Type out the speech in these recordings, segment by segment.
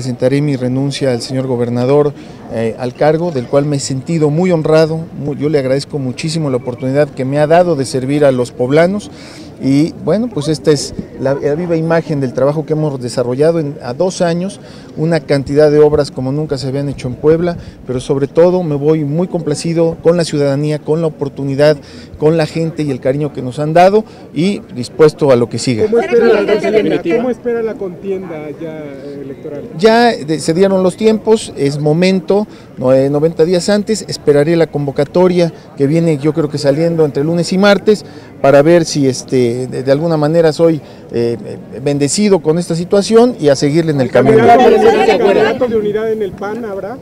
Presentaré mi renuncia al señor gobernador eh, al cargo, del cual me he sentido muy honrado. Yo le agradezco muchísimo la oportunidad que me ha dado de servir a los poblanos. Y bueno, pues esta es la, la viva imagen del trabajo que hemos desarrollado en, a dos años, una cantidad de obras como nunca se habían hecho en Puebla, pero sobre todo me voy muy complacido con la ciudadanía, con la oportunidad, con la gente y el cariño que nos han dado y dispuesto a lo que siga. ¿Cómo espera la, ¿cómo espera la contienda ya electoral? Ya se dieron los tiempos, es momento, 90 días antes, esperaré la convocatoria que viene yo creo que saliendo entre lunes y martes para ver si este, de, de alguna manera soy eh, bendecido con esta situación y a seguirle en el camino. ¿Candidato de unidad en el PAN habrá?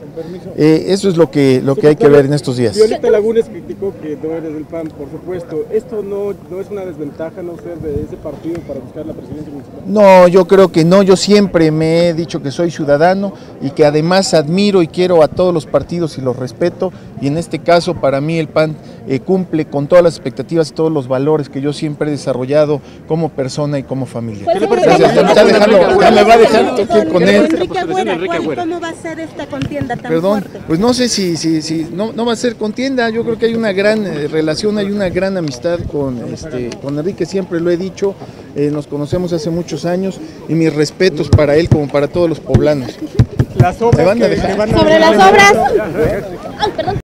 Eh, eso es lo que, lo que hay que ver en estos días. Violeta Lagunes criticó que no eres del PAN, por supuesto. ¿Esto no, no es una desventaja no ser de ese partido para buscar la presidencia municipal? No, yo creo que no. Yo siempre me he dicho que soy ciudadano y que además admiro y quiero a todos los partidos y los respeto. Y en este caso, para mí, el PAN eh, cumple con todas las expectativas y todos los valores que yo siempre he desarrollado como persona y como familia. Pues, ya me va a dejar con él. ¿Cómo va a ser esta contienda tan Perdón, fuerte? pues no sé si, si, si no, no va a ser contienda, yo creo que hay una gran eh, relación, hay una gran amistad con, este, con Enrique, siempre lo he dicho, eh, nos conocemos hace muchos años y mis respetos para él como para todos los poblanos. Las obras ¿Me van a que- dejar? que van a- Sobre las obras. Ay, perdón.